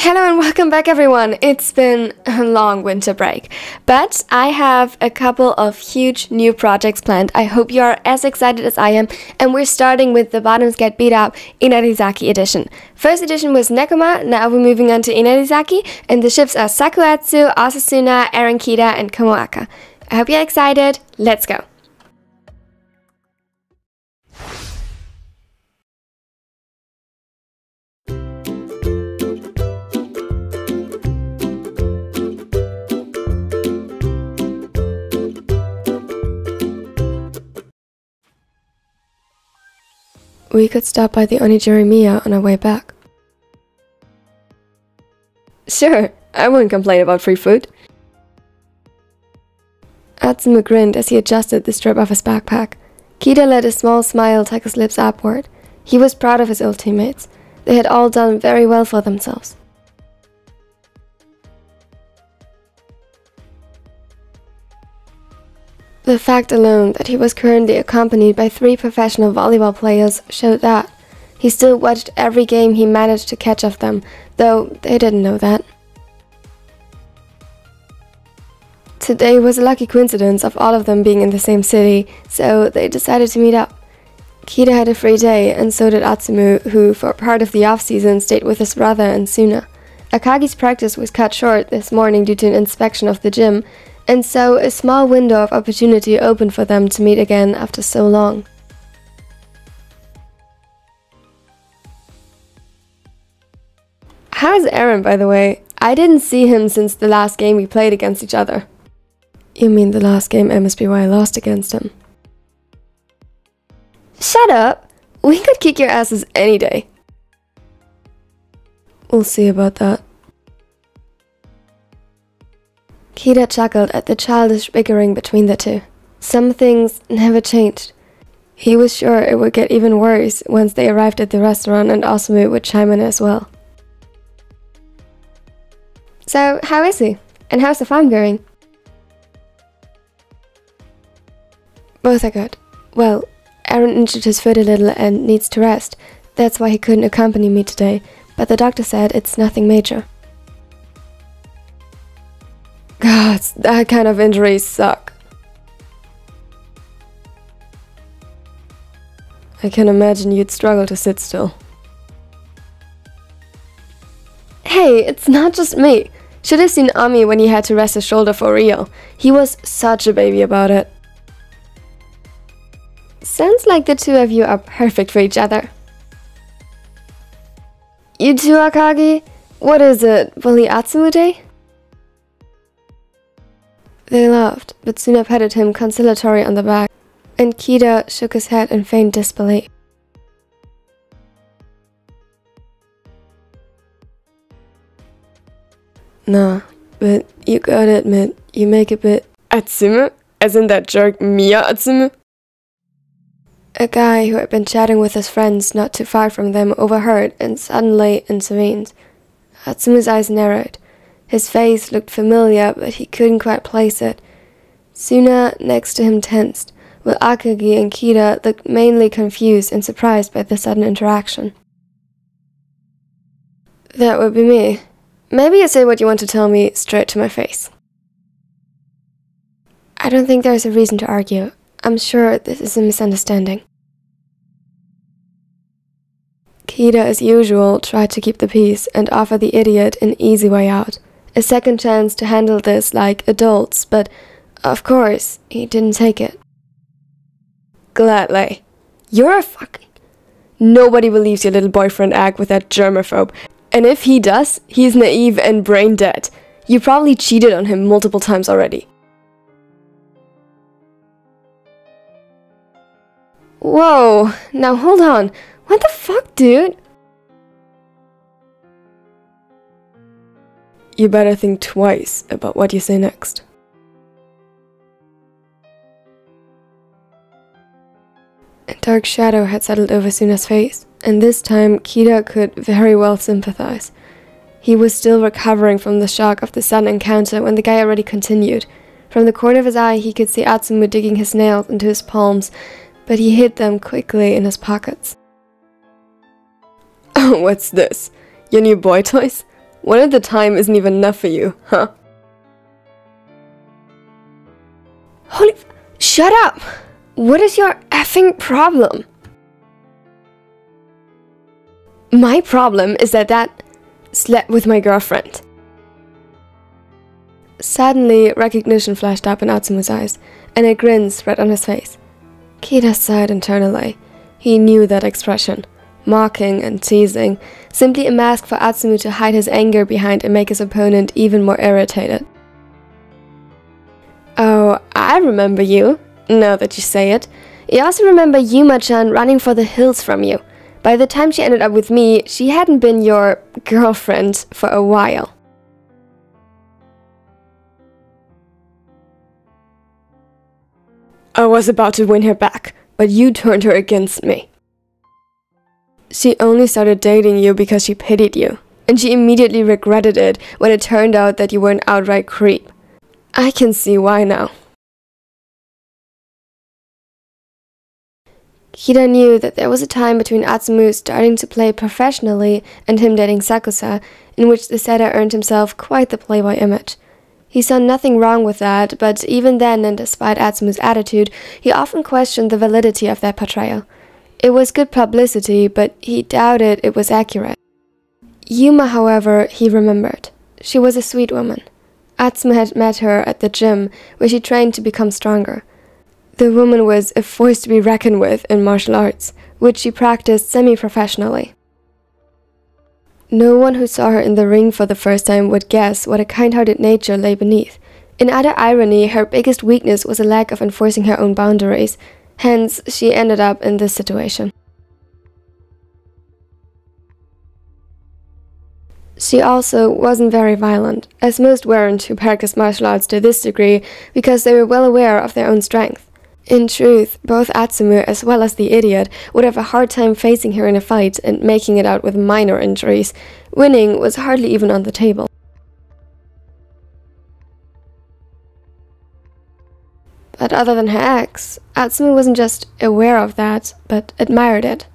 Hello and welcome back, everyone. It's been a long winter break, but I have a couple of huge new projects planned. I hope you are as excited as I am, and we're starting with the Bottoms Get Beat Up Inarizaki edition. First edition was Nekoma, now we're moving on to Inarizaki, and the ships are Sakuatsu, Osasuna, Aran Kita, and Komoaka. I hope you're excited. Let's go. We could stop by the Onigiri Miya on our way back. Sure, I wouldn't complain about free food. Atsumu grinned as he adjusted the strap of his backpack. Kita let a small smile tuck his lips upward. He was proud of his old teammates. They had all done very well for themselves. The fact alone that he was currently accompanied by three professional volleyball players showed that. He still watched every game he managed to catch of them, though they didn't know that. Today was a lucky coincidence of all of them being in the same city, so they decided to meet up. Kita had a free day, and so did Atsumu, who for part of the off-season stayed with his brother and Suna. Akagi's practice was cut short this morning due to an inspection of the gym, and so a small window of opportunity opened for them to meet again after so long. How's Aran, by the way? I didn't see him since the last game we played against each other. You mean the last game MSBY lost against him? Shut up! We could kick your asses any day. We'll see about that. Kita chuckled at the childish bickering between the two. Some things never changed. He was sure it would get even worse once they arrived at the restaurant and Osamu would chime in as well. So, how is he? And how's the farm going? Both are good. Well, Aran injured his foot a little and needs to rest. That's why he couldn't accompany me today, but the doctor said it's nothing major. God, that kind of injuries suck. I can imagine you'd struggle to sit still. Hey, it's not just me. Should have seen Omi when he had to rest his shoulder for real. He was such a baby about it. Sounds like the two of you are perfect for each other. You too, Akagi? What is it, Bully Atsumu Day? They laughed, but Suna patted him conciliatory on the back, and Kita shook his head in faint disbelief. Nah, but you gotta admit, you make a bit Atsumu? As in that jerk Miya Atsumu? A guy who had been chatting with his friends not too far from them overheard and suddenly intervened. Atsumu's eyes narrowed. His face looked familiar, but he couldn't quite place it. Suna, next to him, tensed, while Akagi and Kita looked mainly confused and surprised by the sudden interaction. That would be me. Maybe you say what you want to tell me straight to my face. I don't think there's a reason to argue. I'm sure this is a misunderstanding. Kita, as usual, tried to keep the peace and offer the idiot an easy way out a second chance to handle this like adults, but of course, he didn't take it. Gladly. You're a fucking. Nobody believes your little boyfriend act with that germaphobe. And if he does, he's naive and brain dead. You probably cheated on him multiple times already. Whoa, now hold on. What the fuck, dude? You better think twice about what you say next. A dark shadow had settled over Suna's face, and this time Kita could very well sympathize. He was still recovering from the shock of the sudden encounter when the guy already continued. From the corner of his eye, he could see Atsumu digging his nails into his palms, but he hid them quickly in his pockets. Oh, what's this? Your new boy toys? One at a time isn't even enough for you, huh? Holy. Shut up! What is your effing problem? My problem is that that slept with my girlfriend. Suddenly, recognition flashed up in Atsumu's eyes, and a grin spread on his face. Kita sighed internally. He knew that expression. Mocking and teasing, simply a mask for Atsumu to hide his anger behind and make his opponent even more irritated. Oh, I remember you, now that you say it. I also remember Yuma-chan running for the hills from you. By the time she ended up with me, she hadn't been your girlfriend for a while. I was about to win her back, but you turned her against me. She only started dating you because she pitied you, and she immediately regretted it when it turned out that you were an outright creep. I can see why now. Kita knew that there was a time between Atsumu starting to play professionally and him dating Sakusa, in which the setter earned himself quite the playboy image. He saw nothing wrong with that, but even then, and despite Atsumu's attitude, he often questioned the validity of that portrayal. It was good publicity, but he doubted it was accurate. Yuma, however, he remembered. She was a sweet woman. Atsumu had met her at the gym, where she trained to become stronger. The woman was a force to be reckoned with in martial arts, which she practiced semi professionally. No one who saw her in the ring for the first time would guess what a kind hearted nature lay beneath. In utter irony, her biggest weakness was a lack of enforcing her own boundaries, hence, she ended up in this situation. She also wasn't very violent, as most weren't who practiced martial arts to this degree because they were well aware of their own strength. In truth, both Atsumu as well as the idiot would have a hard time facing her in a fight and making it out with minor injuries. Winning was hardly even on the table. But other than her ex, Atsumu wasn't just aware of that, but admired it.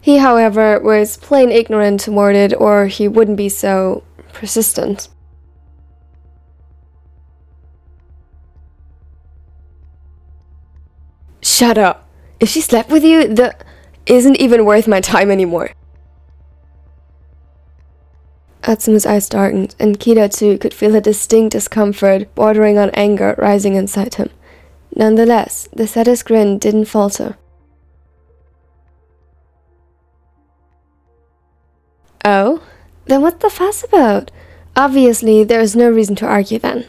He, however, was plain ignorant toward it, or he wouldn't be so persistent. Shut up. If she slept with you, the isn't even worth my time anymore. Atsumu's eyes darkened, and Kita too could feel a distinct discomfort bordering on anger rising inside him. Nonetheless, the setter's grin didn't falter. Oh? Then what's the fuss about? Obviously, there is no reason to argue then.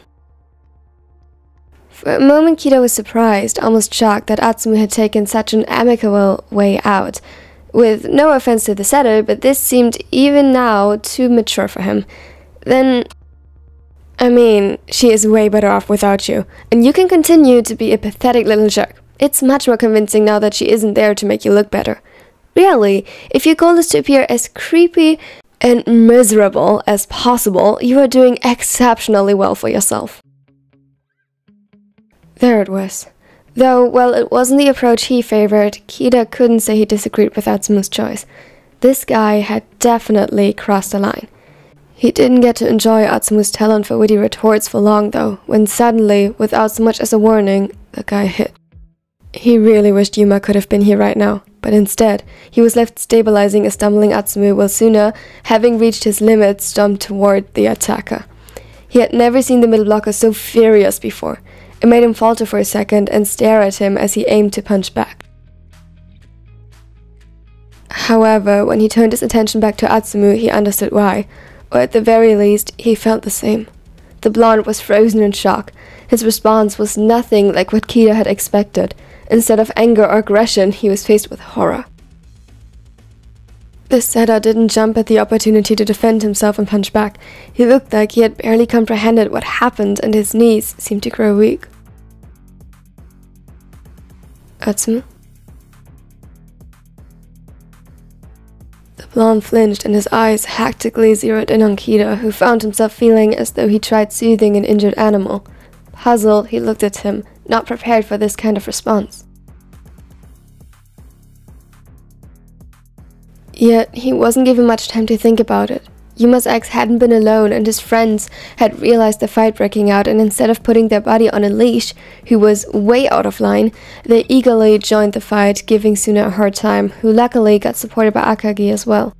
For a moment, Kita was surprised, almost shocked that Atsumu had taken such an amicable way out. With no offense to the setter, but this seemed even now too mature for him. Then. I mean, she is way better off without you, and you can continue to be a pathetic little jerk. It's much more convincing now that she isn't there to make you look better. Really, if your goal is to appear as creepy and miserable as possible, you are doing exceptionally well for yourself. There it was. Though, well, it wasn't the approach he favored, Kita couldn't say he disagreed with Atsumu's choice. This guy had definitely crossed the line. He didn't get to enjoy Atsumu's talent for witty retorts for long, though, when suddenly, without so much as a warning, the guy hit. He really wished Yuma could have been here right now, but instead, he was left stabilizing a stumbling Atsumu while Suna, having reached his limit, stomped toward the attacker. He had never seen the middle blocker so furious before. It made him falter for a second and stare at him as he aimed to punch back. However, when he turned his attention back to Atsumu, he understood why, or at the very least, he felt the same. The blonde was frozen in shock. His response was nothing like what Kita had expected. Instead of anger or aggression, he was faced with horror. The setter didn't jump at the opportunity to defend himself and punch back. He looked like he had barely comprehended what happened, and his knees seemed to grow weak. Atsumu? Blonde flinched and his eyes hectically zeroed in on Kita, who found himself feeling as though he tried soothing an injured animal. Puzzled, he looked at him, not prepared for this kind of response. Yet he wasn't given much time to think about it. Yuma's ex hadn't been alone, and his friends had realized the fight breaking out, and instead of putting their buddy on a leash, who was way out of line, they eagerly joined the fight, giving Suna a hard time, who luckily got supported by Akagi as well.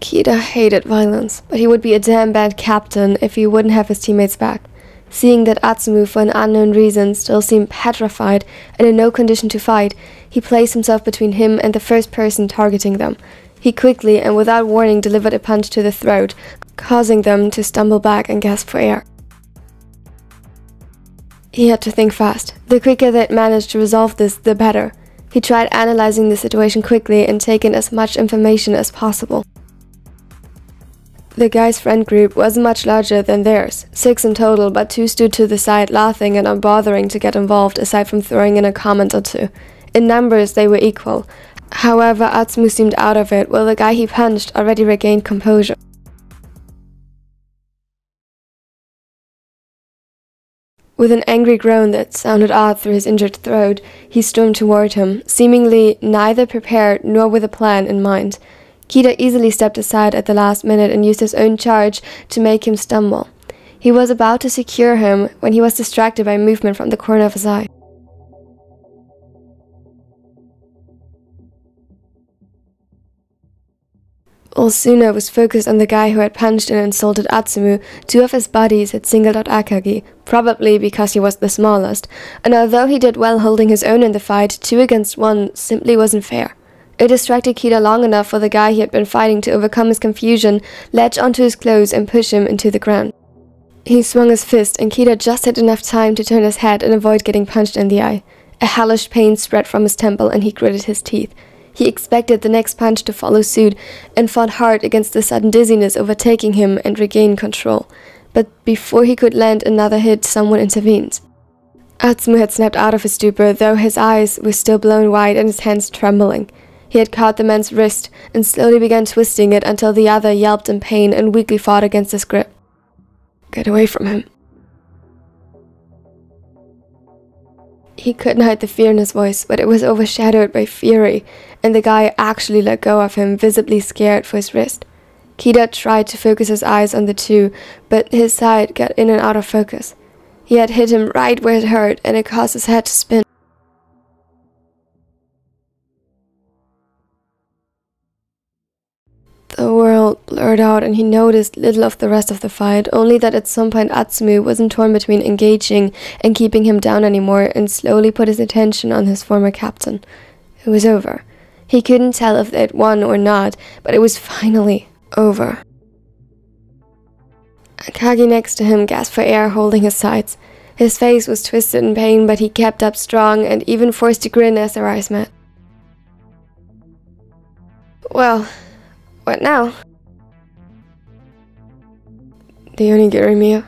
Kita hated violence, but he would be a damn bad captain if he wouldn't have his teammates back. Seeing that Atsumu, for an unknown reason, still seemed petrified and in no condition to fight, he placed himself between him and the first person targeting them. He quickly and without warning delivered a punch to the throat, causing them to stumble back and gasp for air. He had to think fast. The quicker they'd managed to resolve this, the better. He tried analyzing the situation quickly and taking as much information as possible. The guy's friend group was much larger than theirs, six in total, but two stood to the side laughing and unbothering to get involved aside from throwing in a comment or two. In numbers, they were equal. However, Atsumu seemed out of it, while the guy he punched already regained composure. With an angry groan that sounded odd through his injured throat, he stormed toward him, seemingly neither prepared nor with a plan in mind. Kita easily stepped aside at the last minute and used his own charge to make him stumble. He was about to secure him when he was distracted by movement from the corner of his eye. Osuna was focused on the guy who had punched and insulted Atsumu. Two of his buddies had singled out Akagi, probably because he was the smallest, and although he did well holding his own in the fight, two against one simply wasn't fair. It distracted Kita long enough for the guy he had been fighting to overcome his confusion, latch onto his clothes, and push him into the ground. He swung his fist, and Kita just had enough time to turn his head and avoid getting punched in the eye. A hellish pain spread from his temple, and he gritted his teeth. He expected the next punch to follow suit and fought hard against the sudden dizziness overtaking him and regained control. But before he could land another hit, someone intervened. Atsumu had snapped out of his stupor, though his eyes were still blown wide and his hands trembling. He had caught the man's wrist and slowly began twisting it until the other yelped in pain and weakly fought against his grip. Get away from him. He couldn't hide the fear in his voice, but it was overshadowed by fury, and the guy actually let go of him, visibly scared for his wrist. Kita tried to focus his eyes on the two, but his sight got in and out of focus. He had hit him right where it hurt, and it caused his head to spin. Out and he noticed little of the rest of the fight, only that at some point Atsumu wasn't torn between engaging and keeping him down anymore and slowly put his attention on his former captain. It was over. He couldn't tell if they'd won or not, but it was finally over. Akagi next to him gasped for air, holding his sides. His face was twisted in pain, but he kept up strong and even forced a grin as their eyes met. Well, what now? The onigiri Miya.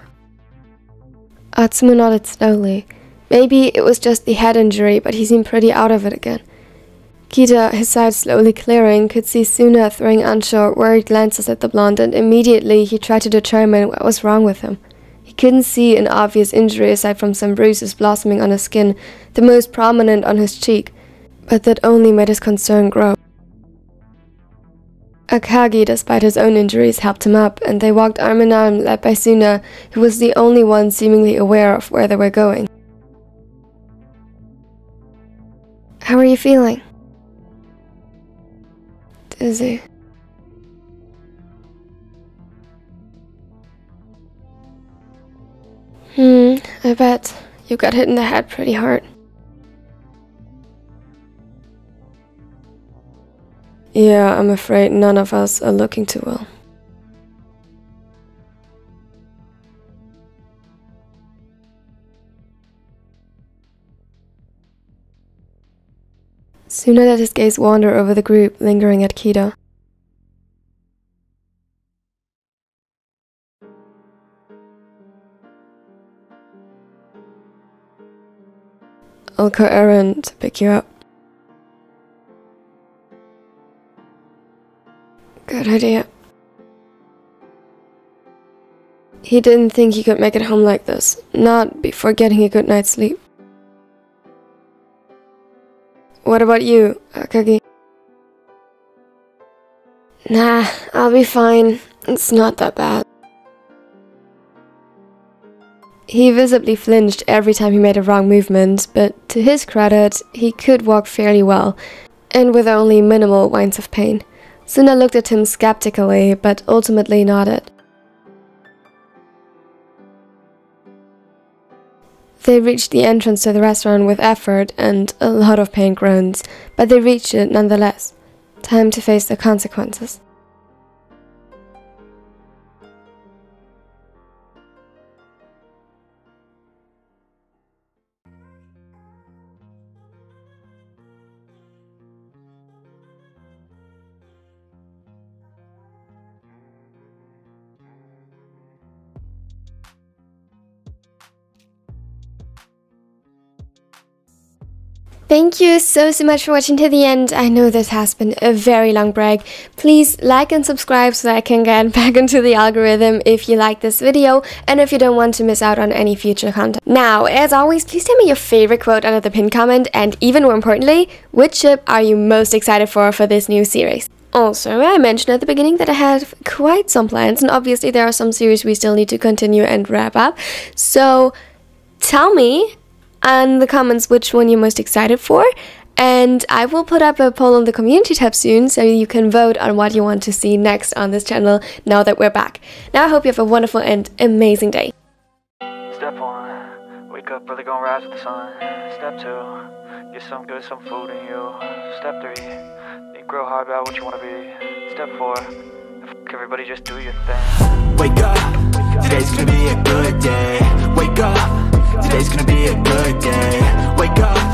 Atsumu nodded slowly. Maybe it was just the head injury, but he seemed pretty out of it again. Kita, his side slowly clearing, could see Suna throwing unsure, worried glances at the blonde, and immediately he tried to determine what was wrong with him. He couldn't see an obvious injury aside from some bruises blossoming on his skin, the most prominent on his cheek, but that only made his concern grow. Akagi, despite his own injuries, helped him up, and they walked arm in arm, led by Suna, who was the only one seemingly aware of where they were going. How are you feeling? Dizzy. Hmm, I bet. You got hit in the head pretty hard. Yeah, I'm afraid none of us are looking too well. Suna let his gaze wander over the group, lingering at Kita. I'll call Aran to pick you up. Good idea. He didn't think he could make it home like this, not before getting a good night's sleep. what about you, Akagi? Nah, I'll be fine. It's not that bad. He visibly flinched every time he made a wrong movement, but to his credit, he could walk fairly well, and with only minimal whines of pain. Suna looked at him skeptically, but ultimately nodded. They reached the entrance to the restaurant with effort and a lot of pain groans, but they reached it nonetheless. Time to face the consequences. Thank you so so much for watching to the end. I know this has been a very long break. Please like and subscribe so that I can get back into the algorithm if you like this video and if you don't want to miss out on any future content. Now, as always, please tell me your favorite quote under the pinned comment and even more importantly, which ship are you most excited for for this new series? Also, I mentioned at the beginning that I have quite some plans and obviously there are some series we still need to continue and wrap up. So, tell me in the comments which one you're most excited for. And I will put up a poll on the community tab soon so you can vote on what you want to see next on this channel now that we're back. Now I hope you have a wonderful and amazing day. Step one, wake up early, gonna rise with the sun. Step two, get some good, some food in you. Step three, think real hard about what you wanna be. Step four, everybody just do your thing. Wake up, today's gonna be a good day. Wake up. Today's gonna be a good day. Wake up